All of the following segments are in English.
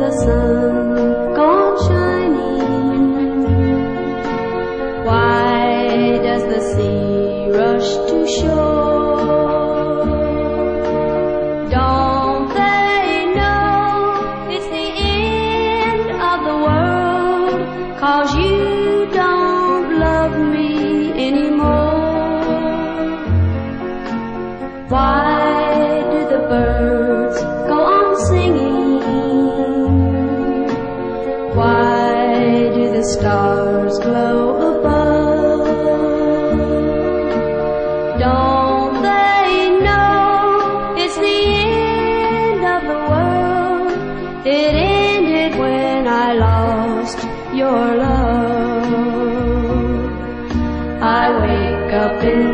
the sun gone shining? Why does the sea rush to shore? Don't they know it's the end of the world? Cause you don't love me anymore. Stars glow above? Don't they know it's the end of the world? It ended when I lost your love. I wake up in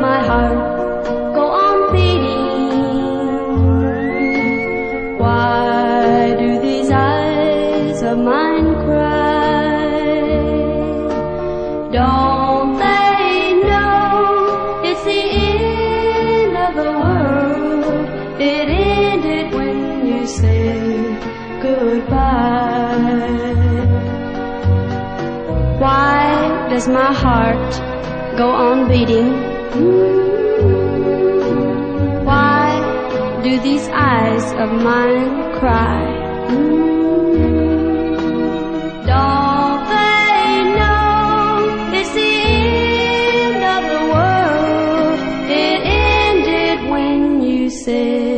my heart go on beating? Why do these eyes of mine cry? Don't they know it's the end of the world? It ended when you said goodbye. Why does my heart go on beating? Why do these eyes of mine cry? Don't they know it's the end of the world? It ended when you said